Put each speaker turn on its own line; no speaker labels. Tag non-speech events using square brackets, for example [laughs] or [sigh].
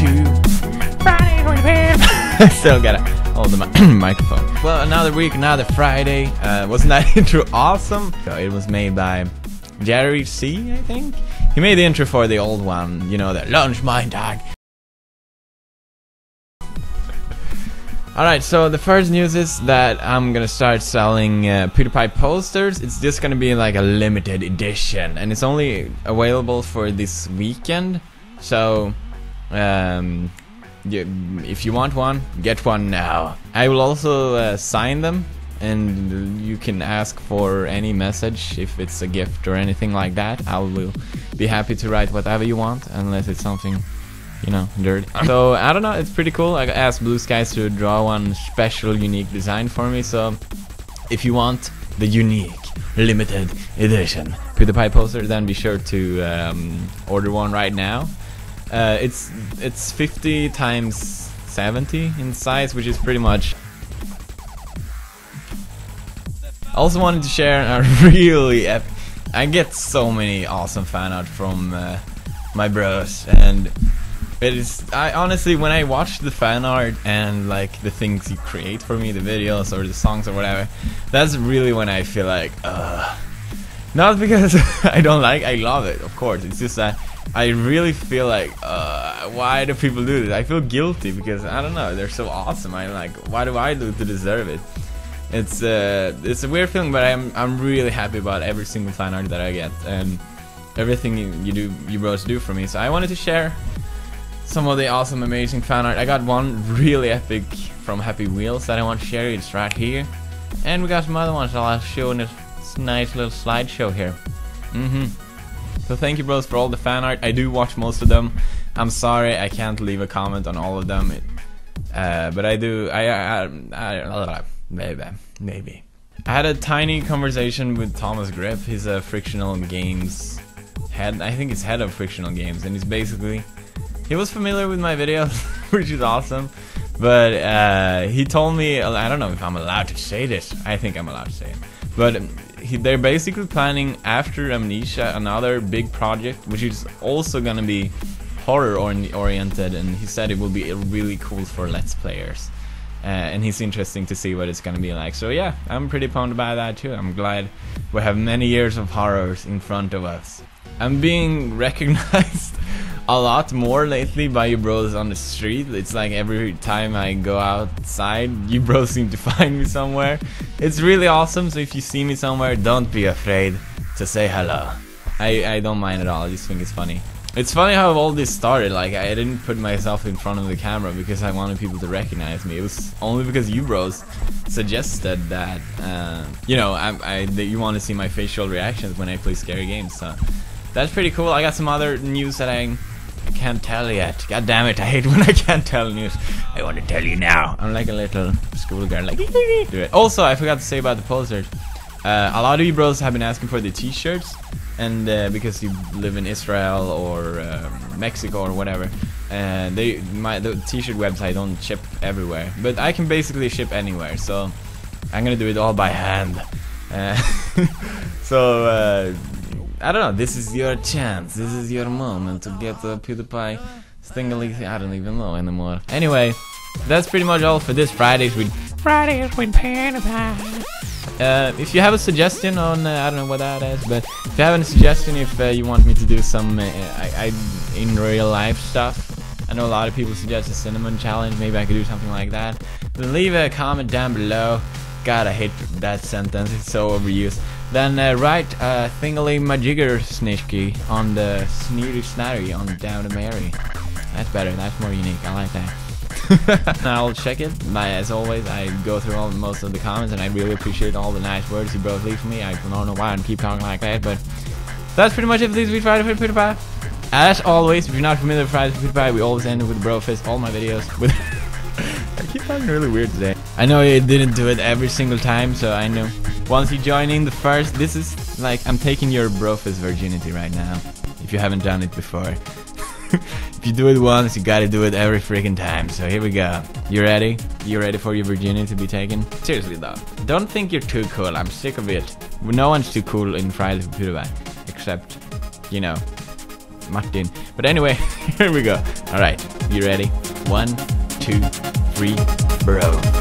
[laughs] I still gotta hold the mi- [clears throat] microphone. Well, another week, another Friday. Uh, wasn't [laughs] that intro awesome? So it was made by Jerry C, I think. He made the intro for the old one, you know, the Lunch Mind Tag. Alright, so the first news is that I'm gonna start selling uh, PewDiePie posters. It's just gonna be like a limited edition, and it's only available for this weekend. So, um, if you want one, get one now. I will also uh, sign them, and you can ask for any message if it's a gift or anything like that. I will be happy to write whatever you want, unless it's something you know, dirty. [laughs] So I don't know, it's pretty cool. I asked Blue Skies to draw one special, unique design for me. So if you want the unique, limited edition PewDiePie poster, then be sure to um, order one right now. Uh, it's it's 50 times 70 in size, which is pretty much. Also wanted to share a [laughs] really ep I get so many awesome fan art from uh, my bros and it is I honestly when I watch the fan art and like the things you create for me, the videos or the songs or whatever, that's really when I feel like uh not because [laughs] I don't like I love it, of course. It's just that I really feel like uh why do people do this? I feel guilty because I don't know, they're so awesome. I'm like why do I do to deserve it? It's uh it's a weird feeling but I'm I'm really happy about every single fan art that I get and everything you, you do you bros do for me. So I wanted to share some of the awesome, amazing fan art. I got one really epic from Happy Wheels that I want to share. It's right here. And we got some other ones that I'll show in this nice little slideshow here. Mm-hmm. So thank you bros for all the fan art. I do watch most of them. I'm sorry I can't leave a comment on all of them. It, uh, but I do. I, I, I, maybe, maybe. I had a tiny conversation with Thomas Grip. He's a frictional games head. I think he's head of frictional games, and he's basically he was familiar with my videos, [laughs] which is awesome. But uh, he told me, I don't know if I'm allowed to say this. I think I'm allowed to say it. But he, they're basically planning after Amnesia another big project, which is also gonna be horror oriented. And he said it will be really cool for Let's Players. Uh, and he's interesting to see what it's gonna be like. So yeah, I'm pretty pumped about that too. I'm glad we have many years of horrors in front of us. I'm being [laughs] recognized a lot more lately by you bros on the street. It's like every time I go outside, [laughs] you bros seem to find me somewhere. It's really awesome, so if you see me somewhere, don't be afraid to say hello. I, I don't mind at all, I just think it's funny. It's funny how all this started, like I didn't put myself in front of the camera because I wanted people to recognize me. It was only because you bros suggested that, uh, you know, I, I, that you want to see my facial reactions when I play scary games, so that's pretty cool. I got some other news that I I can't tell yet. God damn it, I hate when I can't tell news. I want to tell you now. I'm like a little schoolgirl, like, do it. Also, I forgot to say about the posters. Uh, a lot of you bros have been asking for the t-shirts, and uh, because you live in Israel or um, Mexico or whatever, and uh, they my the t-shirt website don't ship everywhere, but I can basically ship anywhere. So I'm gonna do it all by hand. Uh, [laughs] so uh, I don't know. This is your chance. This is your moment to get the PewDiePie Stingly. I don't even know anymore. Anyway, that's pretty much all for this Fridays with Fridays with PewDiePie. Uh, if you have a suggestion on, uh, I don't know what that is, but if you have a suggestion if uh, you want me to do some uh, I, I, in real life stuff, I know a lot of people suggest a cinnamon challenge. Maybe I could do something like that. Then leave a comment down below. God, I hate that sentence. It's so overused. Then uh, write uh, Thingly Majigger Snishki on the Sneery Snarry on Down to Mary. That's better, that's more unique, I like that. [laughs] I'll check it, but as always, I go through all most of the comments and I really appreciate all the nice words you both leave for me. I don't know why I keep talking like that, but that's pretty much it for this week's Friday for PewDiePie. As always, if you're not familiar with Friday for PewDiePie, we always end it with bro fist, all my videos with [laughs] I keep talking really weird today. I know I didn't do it every single time, so I know once you join in the first, this is like I'm taking your brofist virginity right now. If you haven't done it before. [laughs] if you do it once, you gotta do it every freaking time. So here we go. You ready? You ready for your virginity to be taken? Seriously though, don't think you're too cool. I'm sick of it. No one's too cool in Friday for PewDiePie, except, you know, Martin. But anyway, [laughs] here we go. Alright, you ready? One, two, three, bro.